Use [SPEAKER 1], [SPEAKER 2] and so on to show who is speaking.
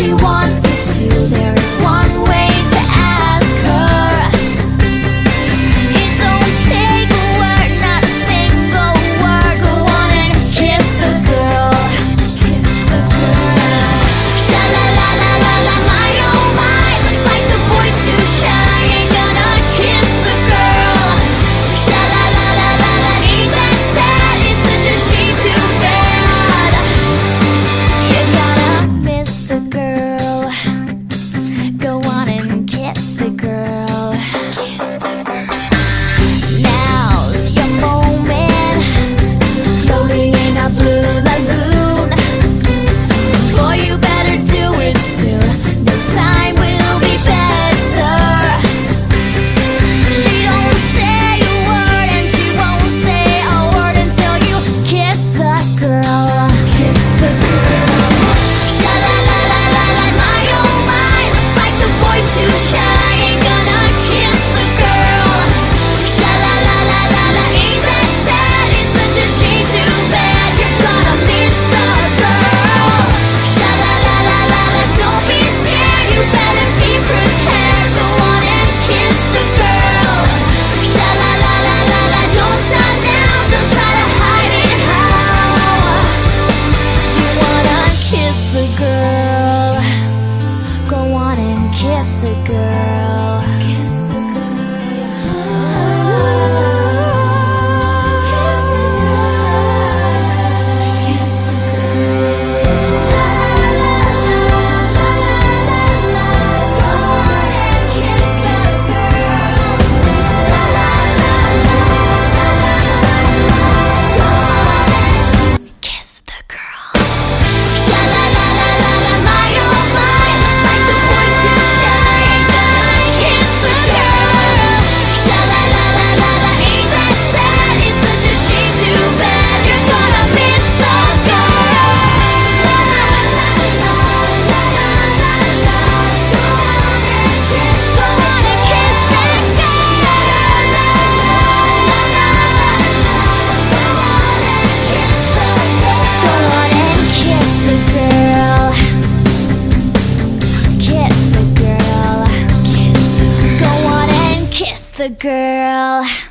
[SPEAKER 1] she wants. Yes, they the girl.